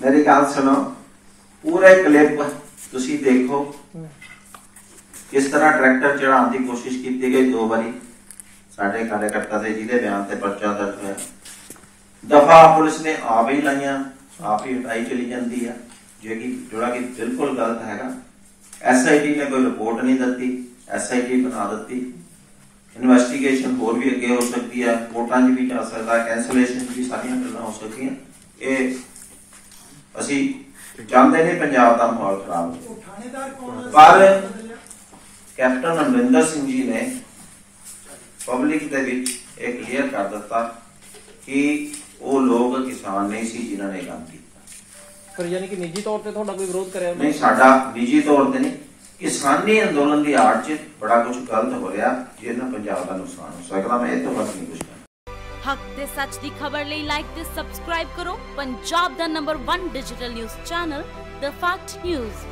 ਮੇਰੀ ਗੱਲ ਸੁਣੋ, ਪੂਰੇ ਕਲਿੱਪ ਤੁਸੀਂ ਦੇਖੋ। ਕਿਸ ਤਰ੍ਹਾਂ ਟਰੈਕਟਰ ਚੜਾਉਣ ਦੀ ਕੋਸ਼ਿਸ਼ ਕੀਤੀ ਗਈ ਦੋ ਵਾਰੀ। ਸਾਡੇ ਕਾਰਜਕਰਤਾ ਦੇ ਜਿਹਦੇ ਬਿਆਨ ਤੇ ਪਰਚਾ ਦਰਜ ਹੋਇਆ। ਦਫਾ ਪੁਲਿਸ ਨੇ ਆਪ ਹੀ ਲਾਈਆਂ, ਆਪ ਹੀ ਹਟਾਈ ਚਲੀ ਜਾਂਦੀ ਆ, ਜੋ ਕਿ ਜਿਹੜਾ ਕਿ ਬਿਲਕੁਲ ਗਲਤ ਹੈਗਾ। ਐਸਆਈਟੀ ਨੇ ਕੋਈ ਰਿਪੋਰਟ ਨਹੀਂ ਦਿੱਤੀ ਐਸਆਈਟੀ ਬਣਾ ਦਿੱਤੀ। ਇਨਵੈਸਟੀਗੇਸ਼ਨ ਹੋਰ ਵੀ ਅੱਗੇ ਹੋ ਸਕਦੀ ਹੈ ਕੋਰਟਾਂ 'ਚ ਵੀ ਜਾ ਸਕਦਾ ਕੈਂਸਲੇਸ਼ਨ ਵੀ ਸਾਰੀਆਂ ਗੱਲਾਂ ਹੋ ਸਕਦੀਆਂ। ਇਹ ਅਸੀਂ ਚਾਹੁੰਦੇ ਨਹੀਂ ਪੰਜਾਬ ਦਾ ਮਾਹੌਲ ਖਰਾਬ ਹੋਵੇ ਪਰ ਕੈਪਟਨ ਅਮਰਿੰਦਰ ਸਿੰਘ ਜੀ ਨੇ ਪਬਲਿਕ ਦੇ ਵਿੱਚ ਇਹ ਕਲੀਅਰ ਕਰ ਦਿੱਤਾ ਕਿ ਉਹ ਲੋਕ ਕਿਸਾਨ ਨਹੀਂ ਸੀ ਜਿਨ੍ਹਾਂ ਨੇ ਕੰਮ ਕੀਤਾ। ਪਰ ਯਾਨੀ ਕਿ ਨਿੱਜੀ ਤੌਰ ਤੇ ਤੁਹਾਡਾ ਕੋਈ ਵਿਰੋਧ ਕਰਿਆ? ਨਹੀਂ ਸਾਡਾ ਨਿੱਜੀ ਤੌਰ ਤੇ ਨਹੀਂ। ਕਿਸਾਨੀ ਅੰਦੋਲਨ ਦੀ ਆੜ 'ਚ ਬੜਾ ਕੁਝ ਗਲਤ ਹੋ ਰਿਹਾ ਜਿਹਦੇ ਨਾਲ ਪੰਜਾਬ ਦਾ ਨੁਕਸਾਨ ਹੋ ਸਕਦਾ। ਮੈਂ ਇਹ ਤੋਂ ਵੱਧ ਨਹੀਂ ਕੁਝ ਹੱਕ ਤੇ ਸੱਚ ਦੀ ਖਬਰ ਲਈ ਲਾਈਕ ਤੇ ਸਬਸਕ੍ਰਾਈਬ ਕਰੋ ਪੰਜਾਬ ਦਾ number 1 digital news channel the Fact News